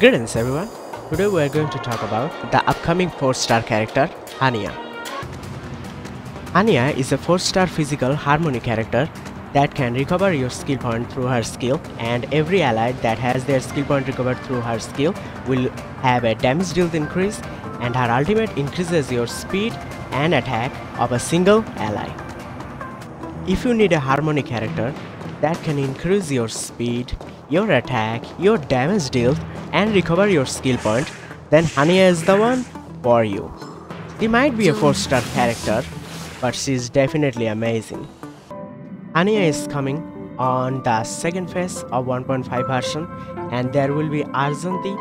Greetings everyone. Today we are going to talk about the upcoming 4-star character Hanya. Hanya is a 4-star physical harmony character that can recover your skill point through her skill and every ally that has their skill point recovered through her skill will have a damage dealt increase and her ultimate increases your speed and attack of a single ally. If you need a harmony character that can increase your speed, your attack, your damage dealt and recover your skill point, then Hanya is the one for you. She might be a 4 star character, but she is definitely amazing. Hania is coming on the second phase of 1.5 version and there will be Argenti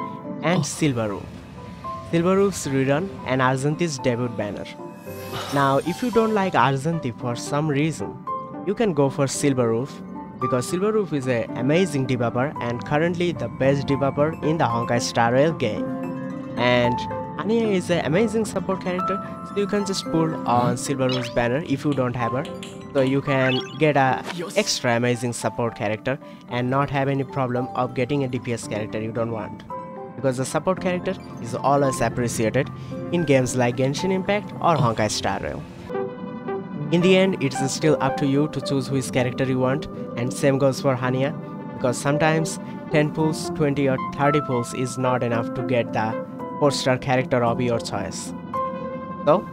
and oh. Silver Silverroof's rerun and Argenti's debut banner. Now if you don't like Argenti for some reason, you can go for Silver Wolf because Silver Wolf is an amazing developer and currently the best developer in the Honkai Star Rail game. And Hanya is an amazing support character so you can just pull on Silver Wolf's banner if you don't have her. So you can get a extra amazing support character and not have any problem of getting a DPS character you don't want. Because the support character is always appreciated in games like Genshin Impact or oh. Honkai Star Rail. In the end, it's still up to you to choose which character you want and same goes for Hanya because sometimes 10 pulls, 20 or 30 pulls is not enough to get the 4 star character of your choice. So,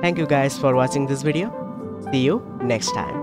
thank you guys for watching this video. See you next time.